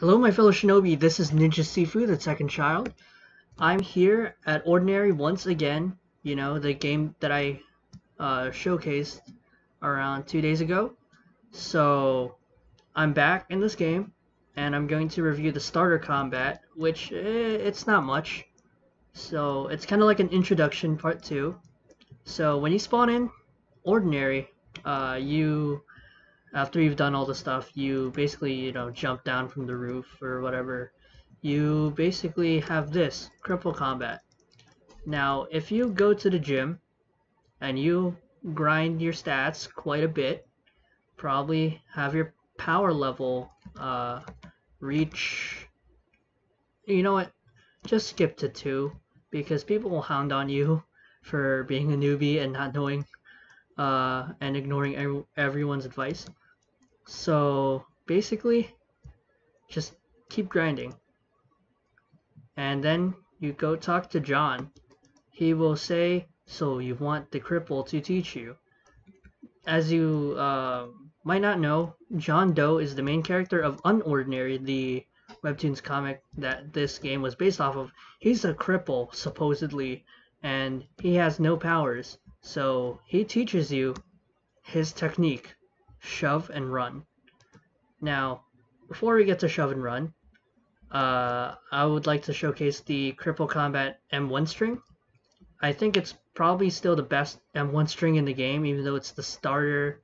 Hello, my fellow shinobi. This is Ninja Sifu, the Tekken child. I'm here at Ordinary once again. You know, the game that I uh, showcased around two days ago. So, I'm back in this game, and I'm going to review the starter combat, which eh, it's not much. So, it's kind of like an introduction part two. So, when you spawn in Ordinary, uh, you after you've done all the stuff, you basically, you know, jump down from the roof or whatever. You basically have this, cripple combat. Now, if you go to the gym and you grind your stats quite a bit, probably have your power level uh, reach, you know what, just skip to 2 because people will hound on you for being a newbie and not knowing uh, and ignoring everyone's advice. So basically, just keep grinding. And then you go talk to John. He will say, so you want the cripple to teach you. As you uh, might not know, John Doe is the main character of Unordinary, the webtoons comic that this game was based off of. He's a cripple, supposedly, and he has no powers. So he teaches you his technique, shove and run. Now, before we get to shove and run, uh, I would like to showcase the Cripple Combat M1 string. I think it's probably still the best M1 string in the game, even though it's the starter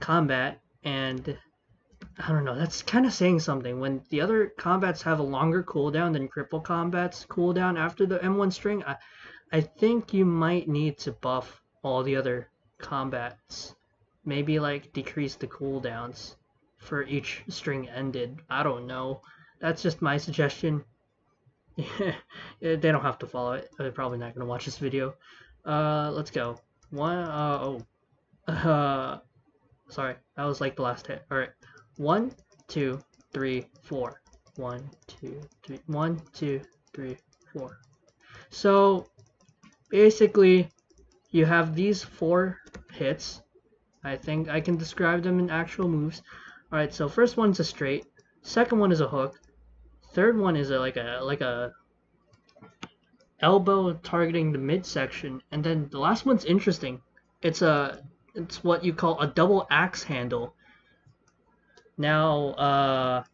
combat, and I don't know, that's kind of saying something. When the other combats have a longer cooldown than Cripple Combat's cooldown after the M1 string, I, I think you might need to buff all the other combats. Maybe like decrease the cooldowns for each string ended. I don't know. That's just my suggestion. they don't have to follow it. They're probably not going to watch this video. Uh, let's go. One, uh, oh. Uh, sorry. That was like the last hit. Alright. One, two, three, four. One, two, three. One, two, three, four. So, basically, you have these four hits. I think I can describe them in actual moves. Alright, so first one's a straight, second one is a hook, third one is a, like a like a elbow targeting the midsection, and then the last one's interesting. It's a it's what you call a double axe handle. Now, uh,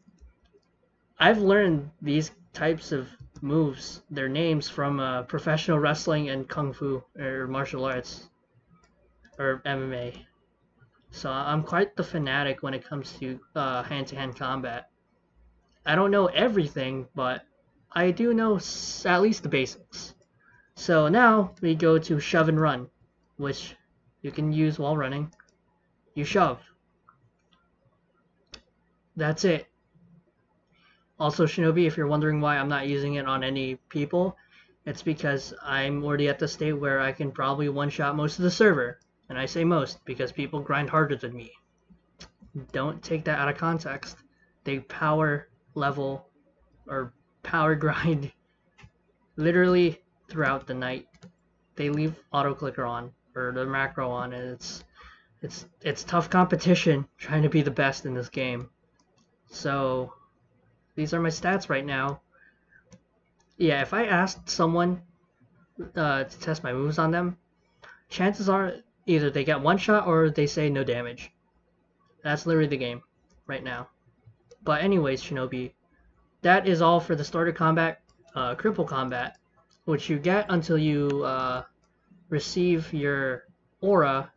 I've learned these types of moves, their names from uh, professional wrestling and kung fu or martial arts or MMA. So I'm quite the fanatic when it comes to uh, hand-to-hand combat. I don't know everything, but I do know at least the basics. So now we go to shove and run, which you can use while running. You shove. That's it. Also, Shinobi, if you're wondering why I'm not using it on any people, it's because I'm already at the state where I can probably one-shot most of the server. And I say most because people grind harder than me. Don't take that out of context. They power level or power grind literally throughout the night. They leave auto clicker on or the macro on and it's it's it's tough competition trying to be the best in this game. So these are my stats right now. Yeah, if I asked someone uh, to test my moves on them, chances are either they get one shot or they say no damage. That's literally the game right now. But anyways, Shinobi, that is all for the starter combat, uh, cripple combat, which you get until you uh, receive your aura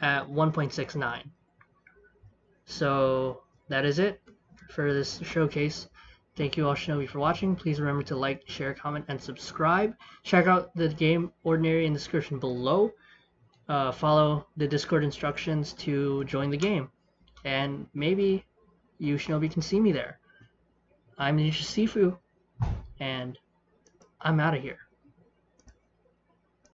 at 1.69. So that is it for this showcase. Thank you all Shinobi for watching. Please remember to like, share, comment, and subscribe. Check out the game Ordinary in the description below uh, follow the Discord instructions to join the game. And maybe you Shinobi can see me there. I'm Ninja Sifu, and I'm out of here.